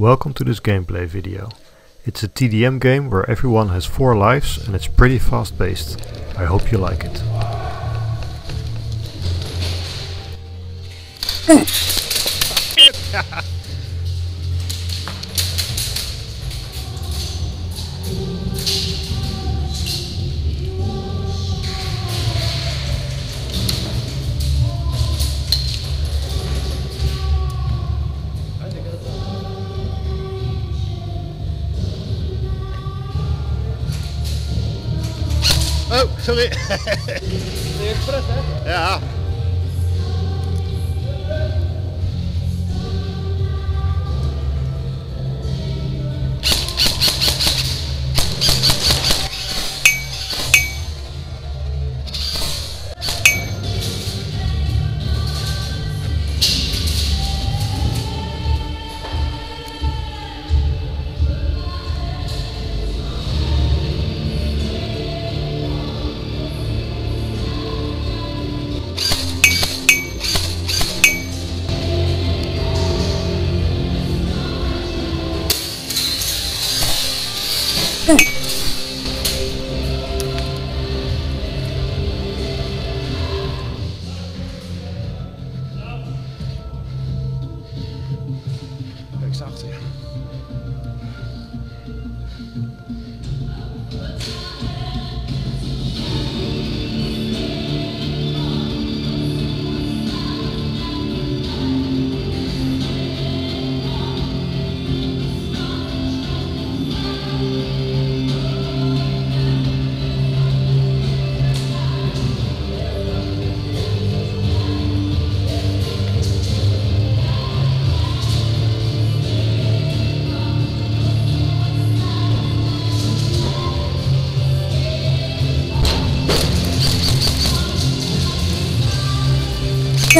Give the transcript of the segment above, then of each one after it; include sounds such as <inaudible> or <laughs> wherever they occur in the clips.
Welcome to this gameplay video. It's a TDM game where everyone has 4 lives and it's pretty fast paced. I hope you like it. <laughs> Oh, sorry. <laughs> expres, hè? ja. Kijk eens achter je. In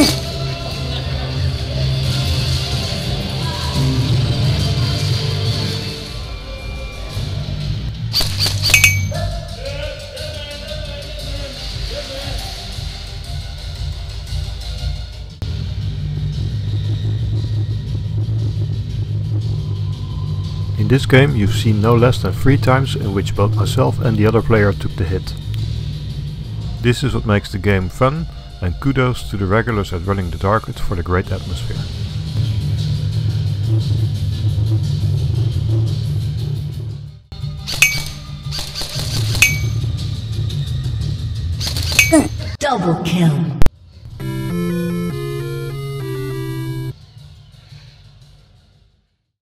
this game you've seen no less than 3 times in which both myself and the other player took the hit. This is what makes the game fun and kudos to the regulars at Running the Target for the great atmosphere. Double kill.